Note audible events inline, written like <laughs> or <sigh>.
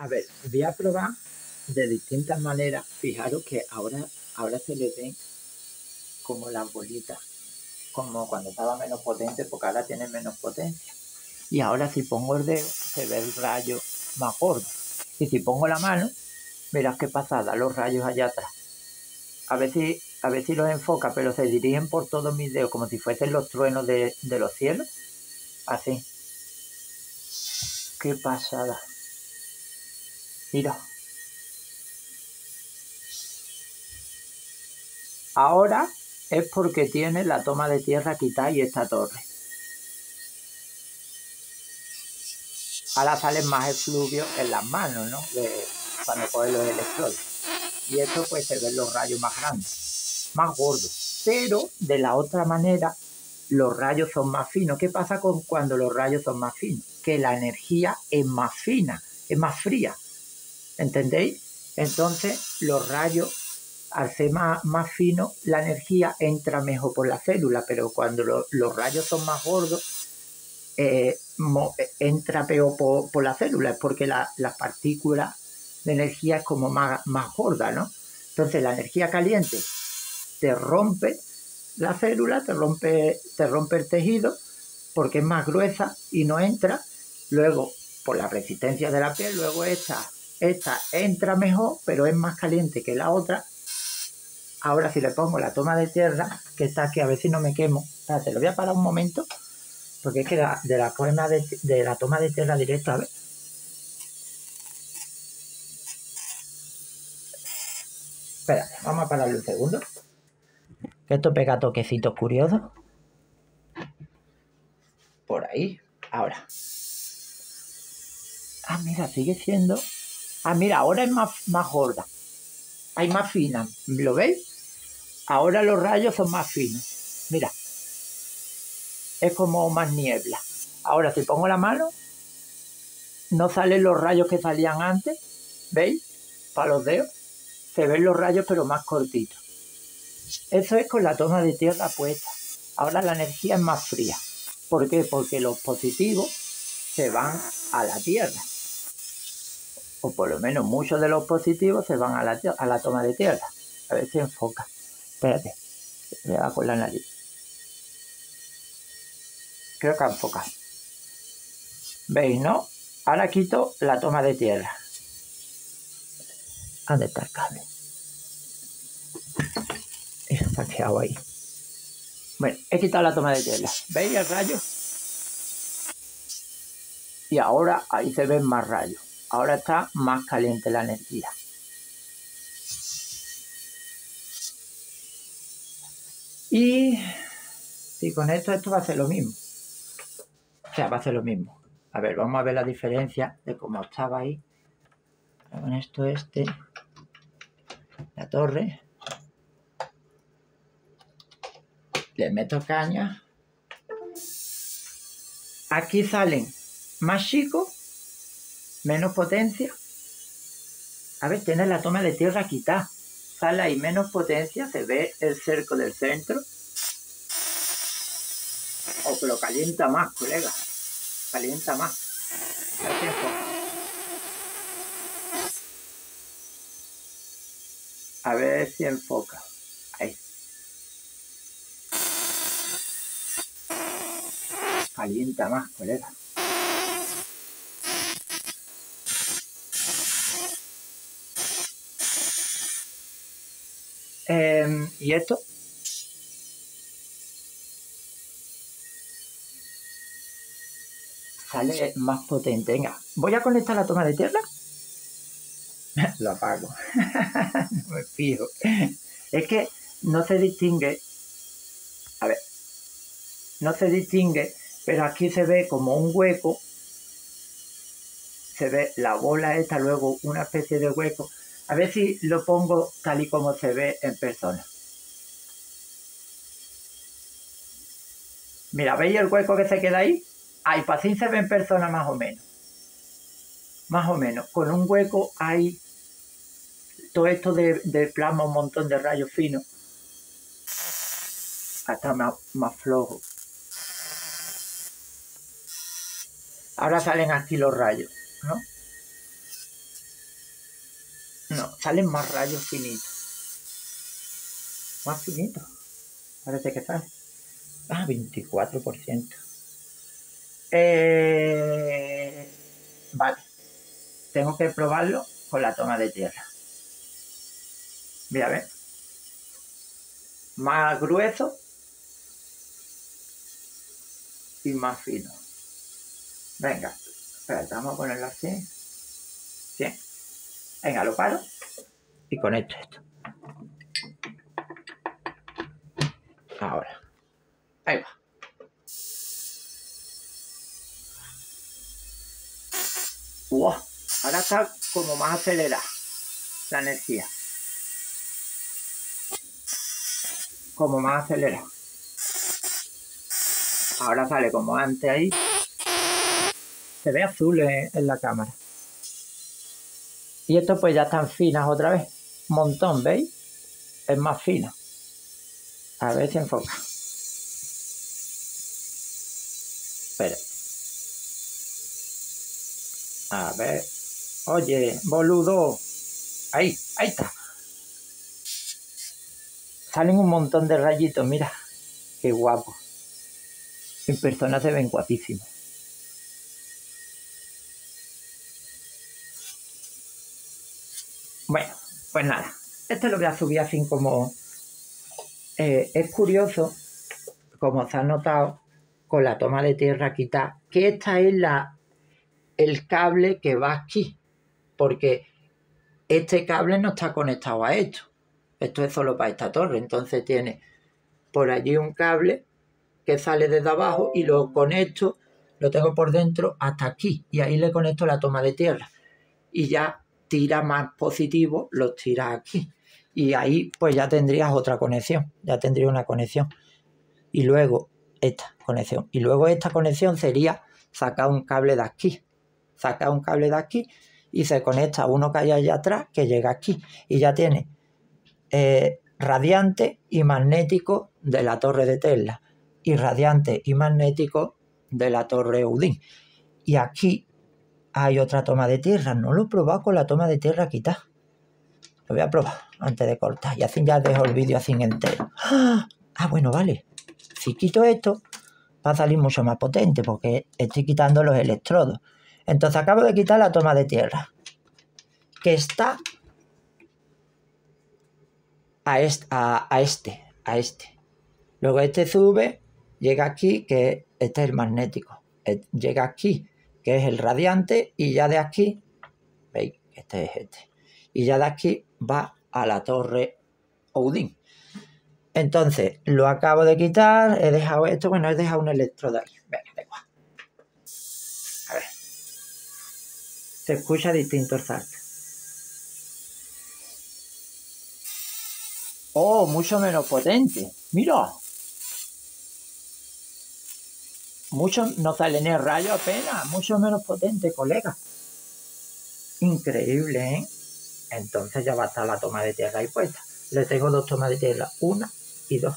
A ver, voy a probar de distintas maneras. Fijaros que ahora, ahora se le ven como las bolitas, como cuando estaba menos potente, porque ahora tiene menos potencia. Y ahora si pongo el dedo, se ve el rayo más gordo. Y si pongo la mano, verás qué pasada, los rayos allá atrás. A ver si, a ver si los enfoca, pero se dirigen por todos mis dedos, como si fuesen los truenos de, de los cielos. Así. Qué pasada. Mira. Ahora es porque tiene la toma de tierra quitada y esta torre. Ahora salen más efluvios en las manos, ¿no? De, cuando coge los electrones. Y esto pues se ven los rayos más grandes, más gordos. Pero de la otra manera, los rayos son más finos. ¿Qué pasa con cuando los rayos son más finos? Que la energía es más fina, es más fría. ¿Entendéis? Entonces los rayos, al ser más, más finos, la energía entra mejor por la célula, pero cuando los rayos son más gordos, eh, entra peor por, la célula, es porque la, partícula de energía es como más, más gorda, ¿no? Entonces la energía caliente te rompe la célula, te rompe, te rompe el tejido porque es más gruesa y no entra. Luego, por la resistencia de la piel, luego esta, esta entra mejor, pero es más caliente que la otra. Ahora si le pongo la toma de tierra, que está aquí, a ver si no me quemo. te lo voy a parar un momento, porque es que de la, forma de, de la toma de tierra directa, a ver. Espérate, vamos a pararlo un segundo. Que esto pega toquecitos curiosos. Por ahí. Ahora. Ah, mira, sigue siendo. Ah, mira, ahora es más, más gorda. Hay más fina. ¿Lo veis? Ahora los rayos son más finos. Mira. Es como más niebla. Ahora, si pongo la mano, no salen los rayos que salían antes. ¿Veis? Para los dedos. Se ven los rayos, pero más cortitos. Eso es con la toma de tierra puesta. Ahora la energía es más fría. ¿Por qué? Porque los positivos se van a la tierra. O por lo menos muchos de los positivos se van a la, a la toma de tierra. A ver si enfoca. Espérate. Va con la nariz. Creo que enfoca. ¿Veis, no? Ahora quito la toma de tierra. ¿Dónde está el cable? Está quedado ahí. Bueno, he quitado la toma de tela. ¿Veis el rayo? Y ahora ahí se ven más rayos. Ahora está más caliente la energía. Y, y con esto, esto va a ser lo mismo. O sea, va a ser lo mismo. A ver, vamos a ver la diferencia de cómo estaba ahí. Con esto este. La torre. le meto caña. Aquí salen más chicos, menos potencia. A ver, tiene la toma de tierra quitada. Sale ahí menos potencia, se ve el cerco del centro. O que lo calienta más, colega. Calienta más. A ver si enfoca. Ahí. calienta más, colega. Eh, ¿Y esto? Sale más potente. Venga, voy a conectar la toma de tierra. <laughs> Lo apago. <laughs> no me fijo. Es que no se distingue. A ver. No se distingue pero aquí se ve como un hueco, se ve la bola esta, luego una especie de hueco. A ver si lo pongo tal y como se ve en persona. Mira, ¿veis el hueco que se queda ahí? Ahí, para se ve en persona más o menos. Más o menos. Con un hueco hay todo esto de, plasma, un montón de rayos finos. Hasta más, más flojo. Ahora salen aquí los rayos, ¿no? Salen más rayos finitos. Más finitos. Parece que sale. Ah, 24%. Eh, vale. Tengo que probarlo con la toma de tierra. Voy a. Más grueso y más fino. Venga, espérate, vamos a ponerlo así. Bien. Venga, lo paro y conecto esto. Ahora. Ahí va. Wow, ahora está como más acelerada la energía. Como más acelerada. Ahora sale como antes ahí. Se ve azul en, la cámara. Y esto pues ya están finas otra vez. Montón, ¿veis? Es más fina. A ver si enfoca. Espera. A ver. Oye, boludo. Ahí, ahí está. Salen un montón de rayitos, mira. Qué guapo. En persona se ven guapísimos. Bueno, pues nada. Este lo voy a subir así como... Eh, es curioso, como se ha notado con la toma de tierra quitada, que esta es la, el cable que va aquí. Porque este cable no está conectado a esto. Esto es solo para esta torre. Entonces tiene por allí un cable que sale desde abajo y lo conecto, lo tengo por dentro hasta aquí y ahí le conecto la toma de tierra y ya tira más positivo, los tira aquí. Y ahí pues ya tendrías otra conexión, ya tendría una conexión. Y luego esta conexión. Y luego esta conexión sería sacar un cable de aquí, sacar un cable de aquí y se conecta uno que hay allá atrás que llega aquí. Y ya tiene eh, radiante y magnético de la torre de Tesla y radiante y magnético de la torre Udin. Y aquí hay otra toma de tierra. No lo he probado con la toma de tierra quitada. Lo voy a probar antes de cortar. Y así ya dejo el vídeo así entero. ¡Ah! ah, bueno, vale. Si quito esto, va a salir mucho más potente porque estoy quitando los electrodos. Entonces acabo de quitar la toma de tierra. Que está a este, a este, a este. Luego este sube llega aquí, que este es el magnético. Eh, llega aquí, que es el radiante, y ya de aquí, veis, este es este. Y ya de aquí va a la torre Odin. Entonces, lo acabo de quitar, he dejado esto, bueno, he dejado un electrodo ahí. Venga, da igual. A ver. Se escucha distintos saltos. Oh, mucho menos potente. Mira. Mucho no sale ni el rayo apenas, mucho menos potente, colega. Increíble, ¿eh? Entonces ya va a estar la toma de tierra ahí puesta. Le tengo dos tomas de tierra, una y dos.